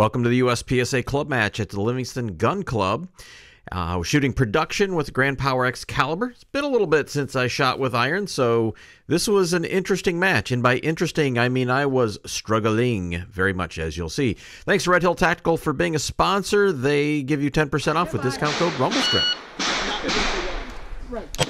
Welcome to the USPSA club match at the Livingston Gun Club. Uh, we're shooting production with Grand Power X-Caliber. It's been a little bit since I shot with iron, so this was an interesting match. And by interesting, I mean I was struggling very much, as you'll see. Thanks to Red Hill Tactical for being a sponsor. They give you 10% off with discount code RumbleStrip. Right.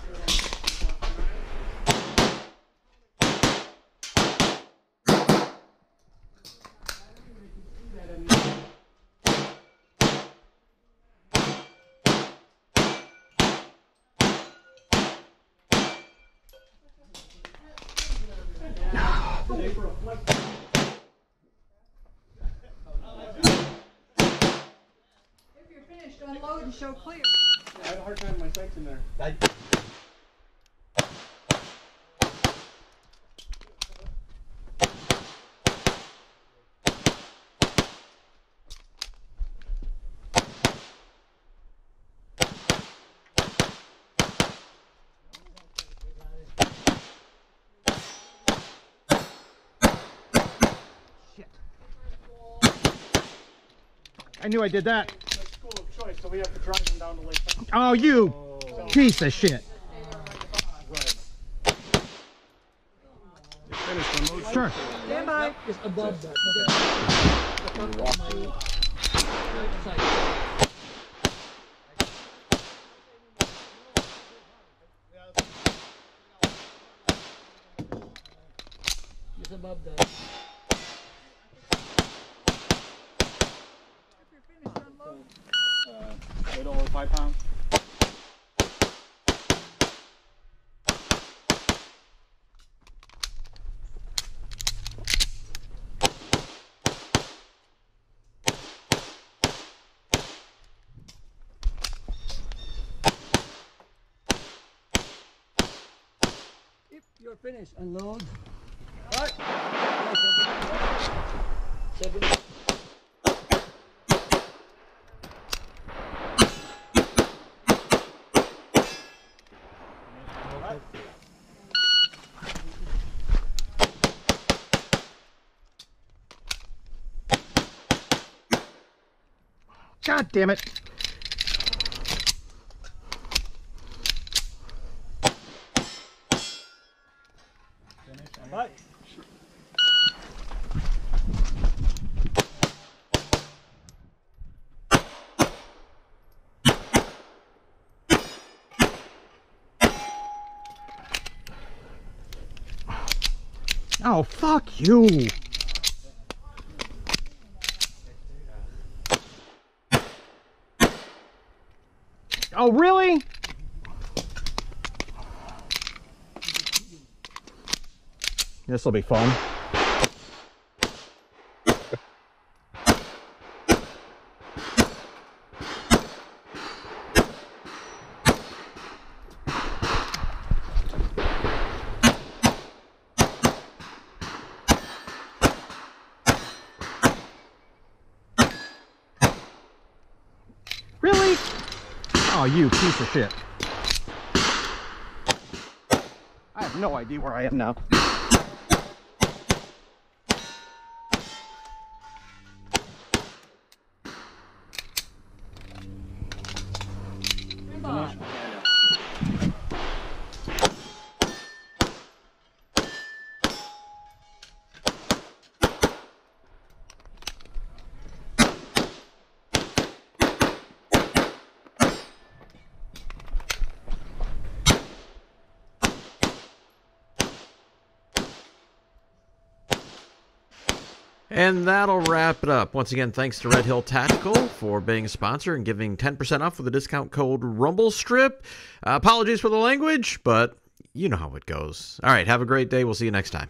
unload and show clear. I have a hard time with my sights in there. I I knew I did that choice, so we have to drive them down to Lake Oh, you oh. piece of shit. Sure. Stand by. Just above that. Just above that. Five pounds. If you're finished, unload. All right. Seven. God damn it. Oh, fuck you. Oh, really? This will be fun. Really? Oh, you piece of shit. I have no idea where I am now. And that'll wrap it up. Once again, thanks to Red Hill Tactical for being a sponsor and giving 10% off with the discount code RumbleStrip. Uh, apologies for the language, but you know how it goes. All right, have a great day. We'll see you next time.